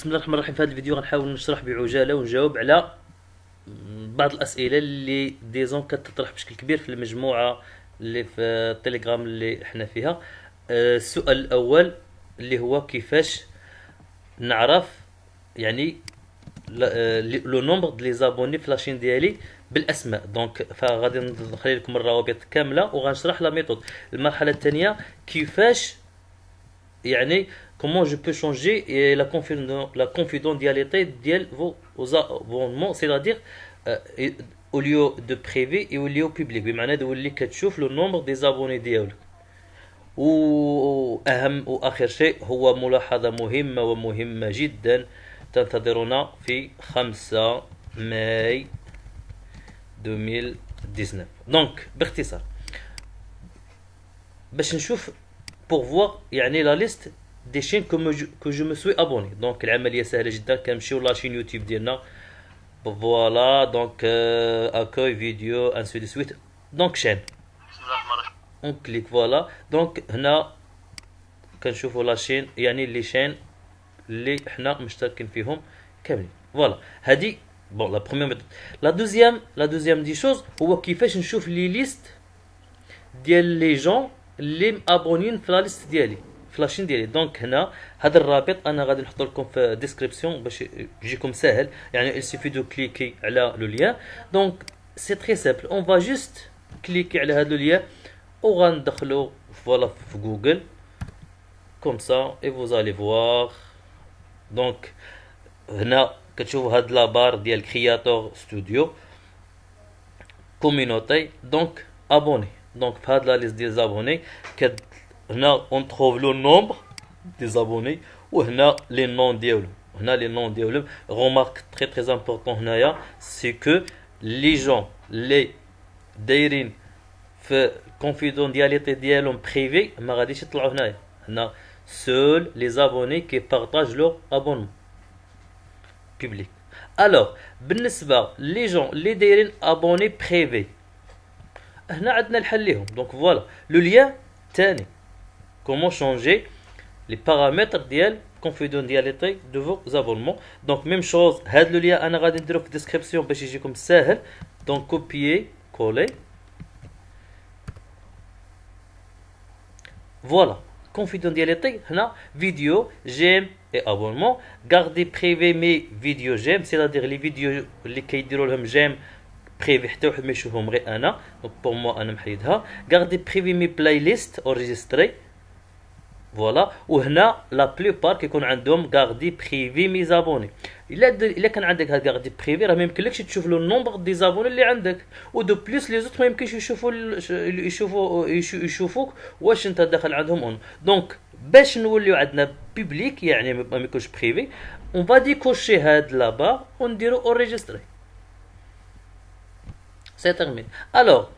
بسم الله الرحمن الرحيم. في هذا الفيديو غنحاول نشرح بعجالة ونجاوب على بعض الأسئلة اللي ديزون كتطرح بشكل كبير في المجموعة اللي في التليجرام اللي إحنا فيها. آه، السؤال الأول اللي هو كيفاش نعرف يعني لو نومبر دي زابوني في لاشين ديالي بالأسماء. دونك فغادي نخلي لكم الروابط كاملة وغنشرح لا ميثود المرحلة الثانية كيفاش يعني comment je peux changer la, la confidentialité de vos, vos abonnements c'est-à-dire euh, au lieu de privé et au lieu public بمعنى تولي كتشوف لو نومبر دي زابوني ديالك واهم واخر شيء هو ملاحظه مهمه ومهمه جدا تنتظرنا في 5 ماي 2019 دونك باختصار باش نشوف pour voir يعني لا ليست دي شين كو جو مو سوي ابوني دونك العمليه سهله جدا كنمشيو لاشين يوتيوب ديالنا فوالا دونك اكوي فيديو انسو دي سويت دونك شين اون كليك فوالا دونك هنا كنشوفوا لاشين يعني لي شين اللي حنا مشتركين فيهم كاملين فوالا هادي بون لا بروميير ميثود لا دوزيام لا دوزيام دي شوز هو كيفاش نشوف لي ليست ديال لي جون اللي مابونين في لا ليست ديالي في لاشين ديالي دونك هنا هذا الرابط انا غادي نحط لكم في ديسكريبسيون باش يجيكم ساهل يعني il suffit دو كليكي على لو ليان دونك سي تري سامبل اون فا جوست كليكي على هذا لو ليان وغندخلو فوالا في جوجل كوم سا اي فوز الي فوار دونك هنا كتشوفوا هاد لابار ديال كرياتور ستوديو كومينوتي دونك ابوني دونك في هاد لا ليست ديال زابوني هنا اون تروف لو نومبر دي زابوني وهنا لي نون ديالهم هنا لي نون ديالهم رومارك تري تري امبورطون هنايا سي كو لي جون لي دايرين في الكونفيدونسياليتي ديالهم بريفي ما غاديش يطلعوا هنايا هنا سول لي زابوني كي بارطاج لو ابونمون بيبليك الوغ بالنسبه لي جون لي دايرين ابوني بريفي هنا عندنا الحل ليهم دونك فوالا لو ليان الثاني comment changer les paramètres ديال confidentialité de vos abonnements donc même chose هذا لو ليان انا غادي نديرو في الديسكريبسيون باش يجيكم ساهل donc copier coller voilà confidentialité هنا فيديو جيم et abonnement garder privé mes vidéos j'aime c'est-à-dire les vidéos اللي كيديروا لهم جيم بريفي حتى واحد ما يشوفهم غير انا دونك بور موا انا محيدها غاردي بريفي مي بلاي ليست اوريجستري فوالا وهنا لا بلوبار كيكون عندهم غاردي بريفي مي زابوني الا الا كان عندك هاد غاردي بريفي راه ما يمكنلكش تشوف لو نومبر دي زابوني اللي عندك ودو بليس لي زوت ما يمكنش يشوفوا يشوفوا يشوفوك واش انت داخل عندهم اون دونك باش نوليو عندنا بيبليك يعني ما يكونش بريفي اون فا ديكوشي هاد لابا ونديرو اوريجستري c'est terminé. Alors,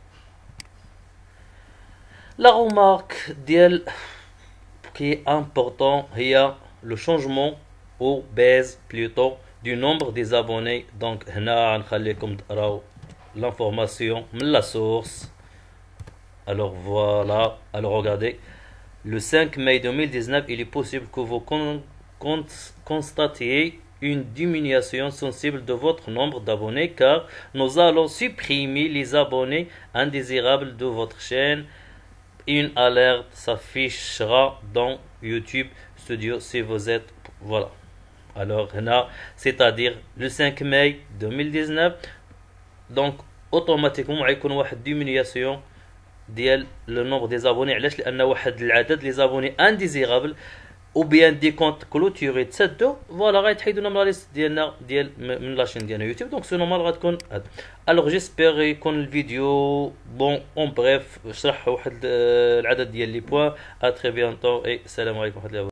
la remarque qui est important, il y a le changement ou baisse plutôt du nombre des abonnés. Donc, l'information, la source. Alors voilà, alors regardez. Le 5 mai 2019, il est possible que vous constatiez une diminution sensible de votre nombre d'abonnés car nous allons supprimer les abonnés indésirables de votre chaîne Une alerte s'affichera dans YouTube Studio si vous êtes... Voilà. Alors, c'est-à-dire le 5 mai 2019. Donc, automatiquement, il y a une diminution ديال le nombre des abonnés علاش لان واحد العدد لي زابوني انديزيرابل او بيان دي كونت كلوتوري تسدو فوالا غيتحيدونا من لا ليست ديالنا ديال من لاشين ديالنا يوتيوب دونك سو نورمال غتكون هاد الوغ جيسبيغ يكون الفيديو بون اون بريف شرح واحد العدد ديال لي بوان ا تري بيانتو اي السلام عليكم ورحمه الله